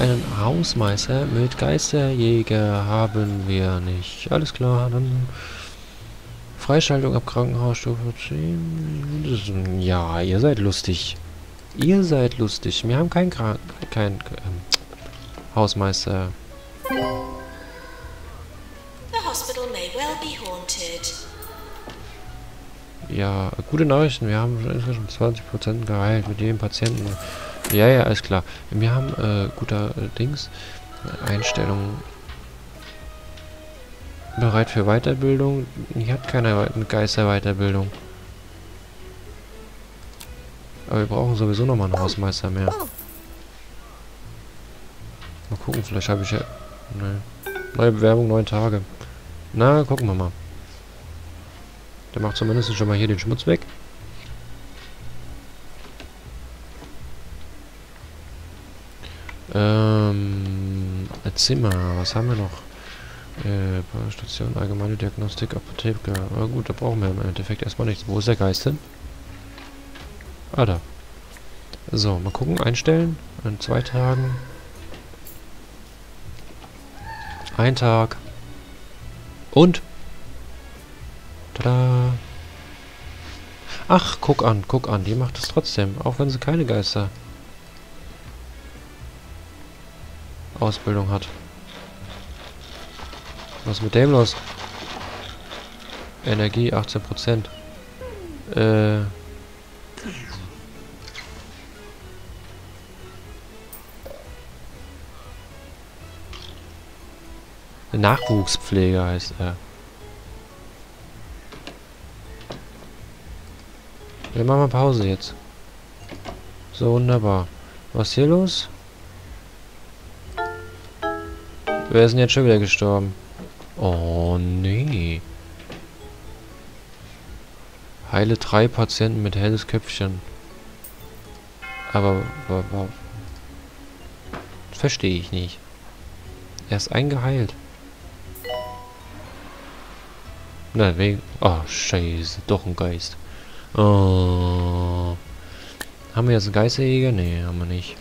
einen Hausmeister mit Geisterjäger haben wir nicht. Alles klar, dann Freischaltung ab Krankenhausstufe 10. Ja, ihr seid lustig. Ihr seid lustig. Wir haben keinen Krank kein ähm, Hausmeister. The hospital may well be haunted. Ja, gute Nachrichten. Wir haben schon inzwischen 20% geheilt mit jedem Patienten. Ja, ja, alles klar. Wir haben äh, guter äh, Dings. Einstellungen. Bereit für Weiterbildung. Hier hat keiner Geister-Weiterbildung. Aber wir brauchen sowieso nochmal einen Hausmeister mehr. Mal gucken, vielleicht habe ich ja... Nee. Neue Bewerbung, neun Tage. Na, gucken wir mal. Der macht zumindest schon mal hier den Schmutz weg. Zimmer, was haben wir noch? Äh, Station, allgemeine Diagnostik, Apotheke. Na gut, da brauchen wir im Endeffekt erstmal nichts. Wo ist der Geist hin? Ah, da. So, mal gucken, einstellen. In zwei Tagen. Ein Tag. Und? Tada. Ach, guck an, guck an. Die macht es trotzdem. Auch wenn sie keine Geister Ausbildung hat. Was ist mit dem los? Energie 18%. Äh. Nachwuchspfleger heißt er. Wir machen mal Pause jetzt. So, wunderbar. Was ist hier los? Wer ist denn jetzt schon wieder gestorben? Oh, nee. Heile drei Patienten mit helles Köpfchen. Aber, verstehe ich nicht. Er ist eingeheilt. Na, wegen... Oh, scheiße. Doch ein Geist. Oh. Haben wir jetzt einen Geisterjäger? Nee, haben wir nicht.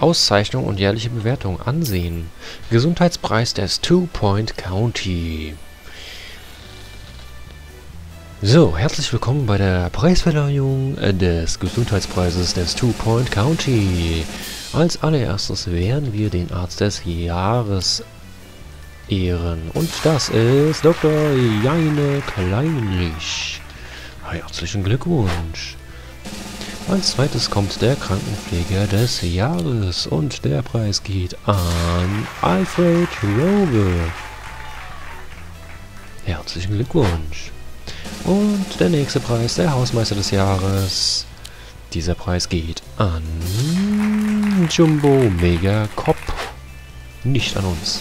Auszeichnung und jährliche Bewertung ansehen. Gesundheitspreis des Two Point County. So, herzlich willkommen bei der Preisverleihung äh, des Gesundheitspreises des Two Point County. Als allererstes werden wir den Arzt des Jahres ehren. Und das ist Dr. Jaine Kleinlich. Herzlichen Glückwunsch. Als zweites kommt der Krankenpfleger des Jahres und der Preis geht an Alfred Robe. Herzlichen Glückwunsch. Und der nächste Preis, der Hausmeister des Jahres. Dieser Preis geht an Jumbo Mega Cop. Nicht an uns.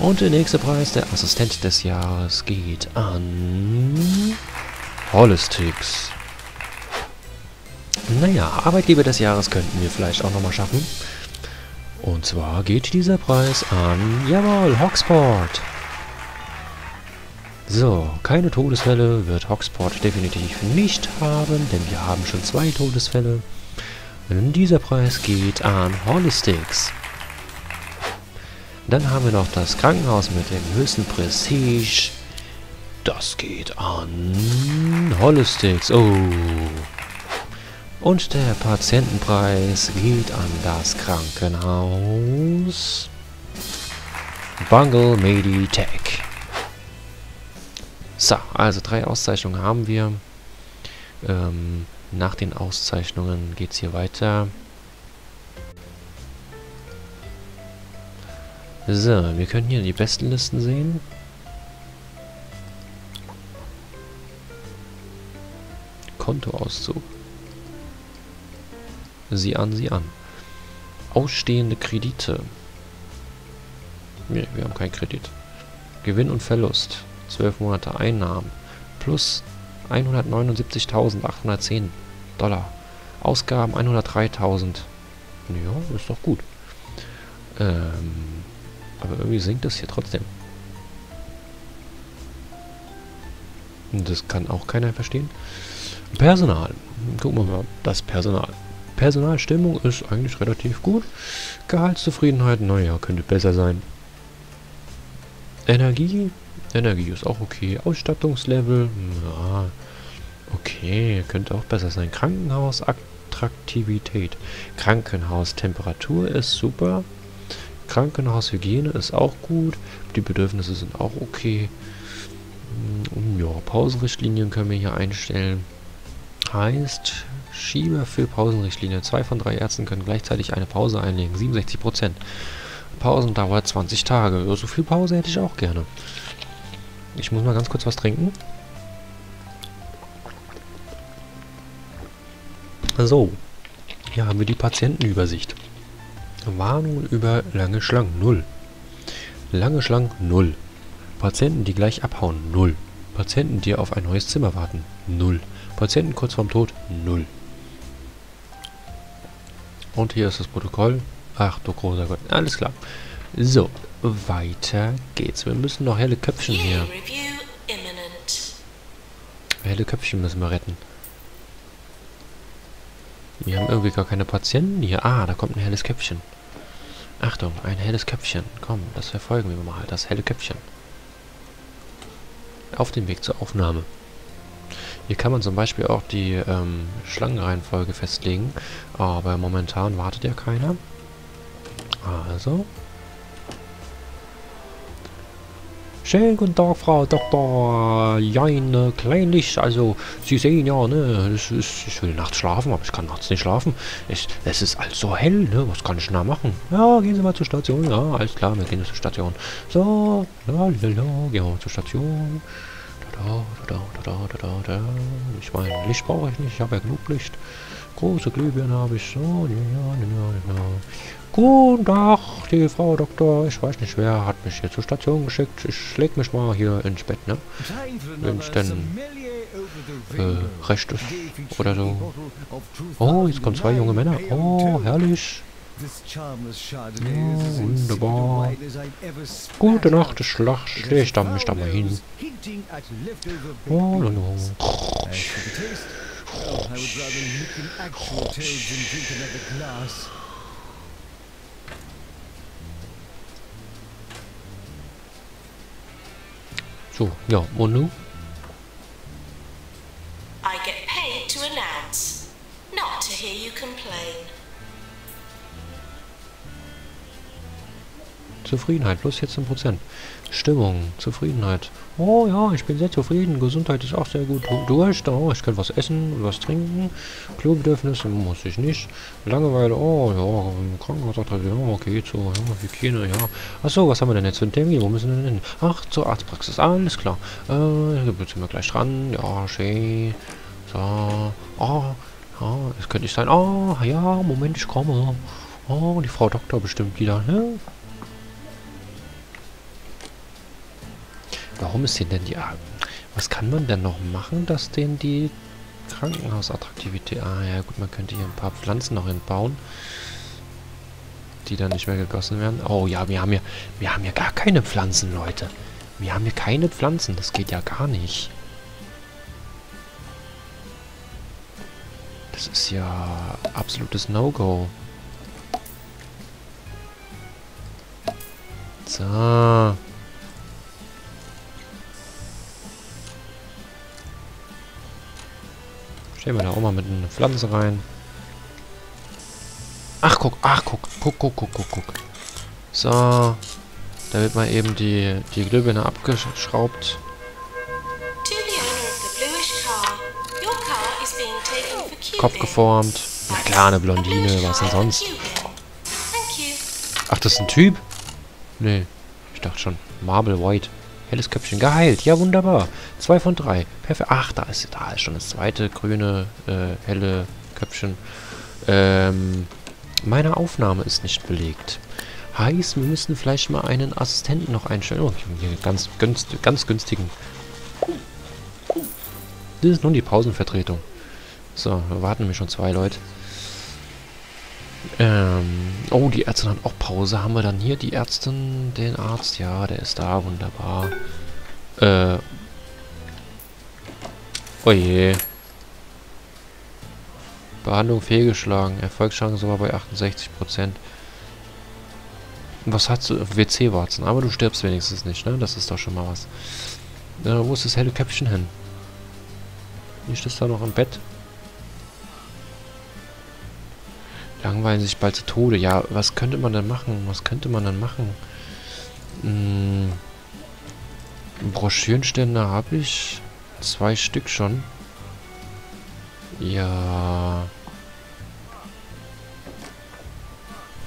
Und der nächste Preis, der Assistent des Jahres, geht an Holistics. Naja, Arbeitgeber des Jahres könnten wir vielleicht auch nochmal schaffen. Und zwar geht dieser Preis an, jawohl, Hoxport. So, keine Todesfälle wird Hoxport definitiv nicht haben, denn wir haben schon zwei Todesfälle. Und dieser Preis geht an Holistics. Dann haben wir noch das Krankenhaus mit dem höchsten Prestige. Das geht an Holistics. Oh. Und der Patientenpreis geht an das Krankenhaus Bungle Meditech. So, also drei Auszeichnungen haben wir. Ähm, nach den Auszeichnungen geht es hier weiter. So, wir können hier die besten Listen sehen. Kontoauszug. Sieh an, sieh an. Ausstehende Kredite. Nee, wir haben keinen Kredit. Gewinn und Verlust. 12 Monate Einnahmen. Plus 179.810 Dollar. Ausgaben 103.000. Ja, ist doch gut. Ähm, aber irgendwie sinkt es hier trotzdem. Das kann auch keiner verstehen. Personal. Gucken wir mal, das Personal. Personalstimmung ist eigentlich relativ gut. Gehaltszufriedenheit, naja, könnte besser sein. Energie, Energie ist auch okay. Ausstattungslevel, ja, okay, könnte auch besser sein. Krankenhausattraktivität. Krankenhaustemperatur ist super. Krankenhaushygiene ist auch gut. Die Bedürfnisse sind auch okay. Hm, ja, Pausenrichtlinien können wir hier einstellen. Heißt, Schieber für Pausenrichtlinie. Zwei von drei Ärzten können gleichzeitig eine Pause einlegen. 67%. Pausendauer 20 Tage. So viel Pause hätte ich auch gerne. Ich muss mal ganz kurz was trinken. So. Hier haben wir die Patientenübersicht. Warnung über lange Schlangen. Null. Lange Schlangen. Null. Patienten, die gleich abhauen. Null. Patienten, die auf ein neues Zimmer warten. Null. Patienten kurz vorm Tod. Null. Und hier ist das Protokoll. Ach du großer Gott. Alles klar. So, weiter geht's. Wir müssen noch helle Köpfchen hier. Helle Köpfchen müssen wir retten. Wir haben irgendwie gar keine Patienten hier. Ah, da kommt ein helles Köpfchen. Achtung, ein helles Köpfchen. Komm, das verfolgen wir mal. Das helle Köpfchen. Auf dem Weg zur Aufnahme. Hier kann man zum Beispiel auch die ähm, Schlangenreihenfolge festlegen, aber momentan wartet ja keiner. Also. Schönen guten Tag, Frau Dr. Jein Kleinlich. Also, Sie sehen ja, ne, es ist, ich will nachts schlafen, aber ich kann nachts nicht schlafen. Ich, es ist also hell, ne, was kann ich da machen? Ja, gehen Sie mal zur Station. Ja, alles klar, wir gehen zur Station. So, lalala, gehen wir zur Station. Ich meine, Licht brauche ich nicht, ich habe ja genug Licht. Große Glühbirne habe ich. So. Guten Tag, die Frau Doktor. Ich weiß nicht, wer hat mich hier zur Station geschickt. Ich leg mich mal hier ins Bett, ne? Wenn es denn äh, recht ist oder so. Oh, jetzt kommen zwei junge Männer. Oh, herrlich. Wunderbar. Gute Nacht, ich schlach, ich da mich da mal hin. Oh. So, ja, und nun? Zufriedenheit, plus 14%. Stimmung, Zufriedenheit. Oh ja, ich bin sehr zufrieden. Gesundheit ist auch sehr gut. Durst, oh, ich kann was essen, was trinken. Klobedürfnisse muss ich nicht. Langeweile, oh ja, Krankenhaus, ja, okay, so, ja, Hygiene, ja. Achso, was haben wir denn jetzt für einen Termin? Wo müssen wir denn hin? Ach, zur Arztpraxis, alles klar. Äh, da sind wir gleich dran. Ja, schön. So, oh, ja, es könnte nicht sein. Oh, ja, Moment, ich komme. Oh, die Frau Doktor bestimmt wieder, ne? Warum ist hier denn die... Was kann man denn noch machen, dass denen die Krankenhausattraktivität... Ah ja gut, man könnte hier ein paar Pflanzen noch entbauen. Die dann nicht mehr gegossen werden. Oh ja, wir haben ja... Wir haben ja gar keine Pflanzen, Leute. Wir haben hier keine Pflanzen. Das geht ja gar nicht. Das ist ja absolutes No-Go. So. Stellen wir da auch mal mit einer Pflanze rein. Ach, guck, ach, guck, guck, guck, guck, guck, guck. So. Da wird mal eben die, die Glühbirne abgeschraubt. Kopf geformt. Na klar, eine Blondine, was denn sonst? Ach, das ist ein Typ? Nee, ich dachte schon. Marble White. Helles Köpfchen. Geheilt. Ja, wunderbar. Zwei von drei. Perfekt. Ach, da ist, da ist schon das zweite grüne, äh, helle Köpfchen. Ähm, meine Aufnahme ist nicht belegt. Heißt, wir müssen vielleicht mal einen Assistenten noch einstellen. Oh, hier ganz, günst, ganz günstigen. Das ist nun die Pausenvertretung. So, da warten wir schon zwei Leute. Ähm, oh, die Ärztin hat auch Pause. Haben wir dann hier die Ärztin, den Arzt? Ja, der ist da, wunderbar. Äh. Oh je. Behandlung fehlgeschlagen. Erfolgschance war bei 68%. Was hast du? WC-Warzen. Aber du stirbst wenigstens nicht, ne? Das ist doch schon mal was. Äh, wo ist das helle Köpfchen hin? Nicht das da noch im Bett? Langweilen sich bald zu Tode. Ja, was könnte man denn machen? Was könnte man denn machen? Hm, Broschürenständer habe ich. Zwei Stück schon. Ja.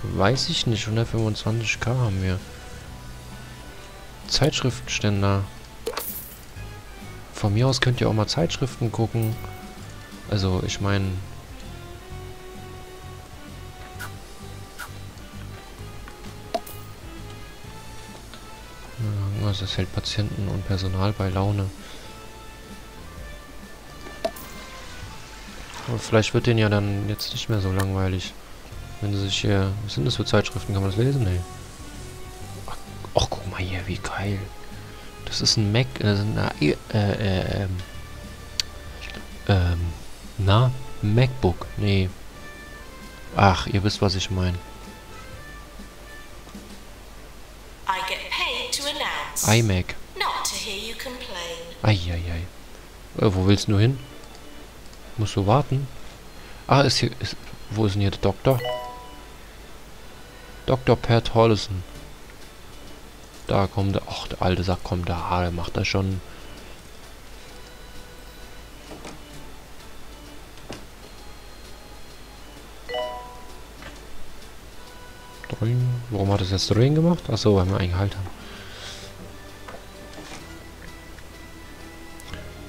Weiß ich nicht. 125k haben wir. Zeitschriftenständer. Von mir aus könnt ihr auch mal Zeitschriften gucken. Also, ich meine... Ja, das hält Patienten und Personal bei Laune. Aber vielleicht wird den ja dann jetzt nicht mehr so langweilig. Wenn sie sich hier... Was sind das für Zeitschriften? Kann man das lesen? Nee. Ach, ach guck mal hier, wie geil. Das ist ein Mac... Das eine, äh, äh, ähm, ähm, na? MacBook. Nee. Ach, ihr wisst, was ich meine. iMac. not to hear you complain. Eieiei. Äh, wo willst du hin? Musst du warten? Ah, ist hier... Ist, wo ist denn hier der Doktor? Dr. Pat Hollison. Da kommt der... Ach, der alte Sack kommt da. Der macht das schon... Warum hat es jetzt drin gemacht? Achso, weil wir eingehalten haben.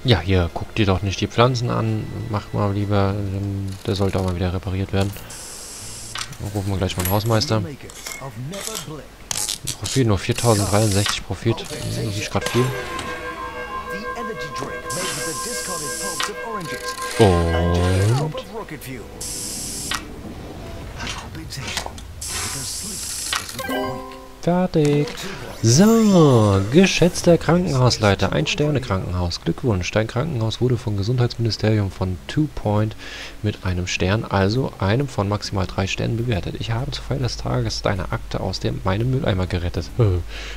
Ja, hier, guck dir doch nicht die Pflanzen an. Mach mal lieber, ähm, der sollte auch mal wieder repariert werden. Dann rufen wir gleich mal einen Hausmeister. Profit, nur 4063 Profit. Das ist gerade viel. Und... Fertig. So, geschätzter Krankenhausleiter, ein Sterne-Krankenhaus. Glückwunsch, dein Krankenhaus wurde vom Gesundheitsministerium von Two Point mit einem Stern, also einem von maximal drei Sternen bewertet. Ich habe zur Feier des Tages deine Akte aus dem meinem Mülleimer gerettet.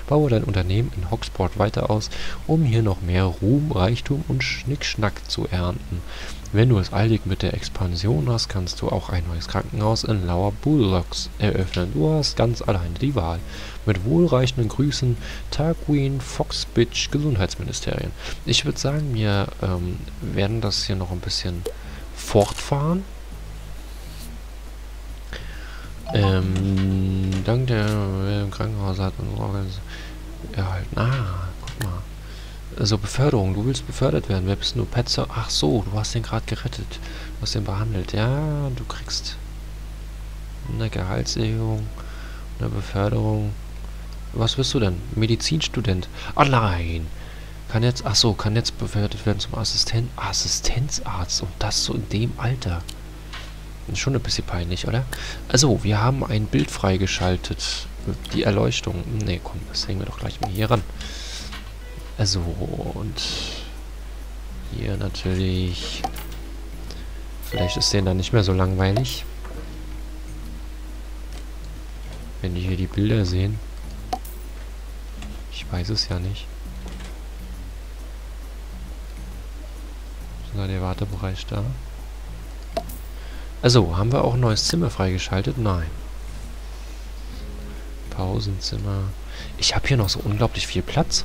Baue dein Unternehmen in Hoxport weiter aus, um hier noch mehr Ruhm, Reichtum und Schnickschnack zu ernten. Wenn du es eilig mit der Expansion hast, kannst du auch ein neues Krankenhaus in Lower Bullocks eröffnen. Du hast ganz alleine die Wahl. Mit wohlreichenden Grüßen, Tarquin Foxbitch Gesundheitsministerien. Ich würde sagen, wir ähm, werden das hier noch ein bisschen fortfahren. Ähm, dank der äh, Krankenhaus hat man erhalten. Ah. Also Beförderung, du willst befördert werden. Wer bist du? Petzer? Ach so, du hast den gerade gerettet. Du hast den behandelt. Ja, du kriegst eine Gehaltserhöhung, eine Beförderung. Was bist du denn? Medizinstudent. Ah nein. Kann jetzt, ach so, kann jetzt befördert werden zum Assistent, Assistenzarzt. Und das so in dem Alter. Schon ein bisschen peinlich, oder? Also, wir haben ein Bild freigeschaltet. Die Erleuchtung. Ne, komm, das hängen wir doch gleich mal hier ran. Also, und hier natürlich... Vielleicht ist der dann nicht mehr so langweilig. Wenn die hier die Bilder sehen. Ich weiß es ja nicht. Ist da der Wartebereich da? Also, haben wir auch ein neues Zimmer freigeschaltet? Nein. Pausenzimmer. Ich habe hier noch so unglaublich viel Platz.